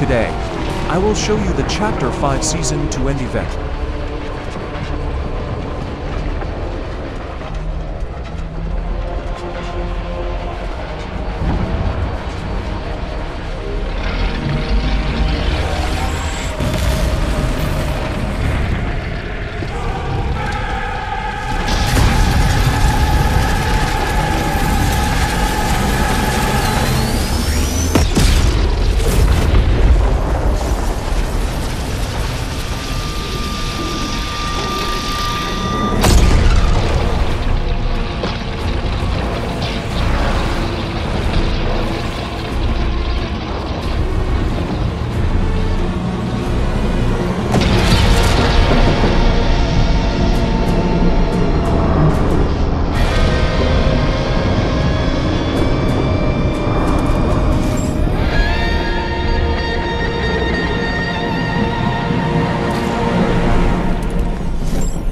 Today, I will show you the Chapter 5 Season 2 end event,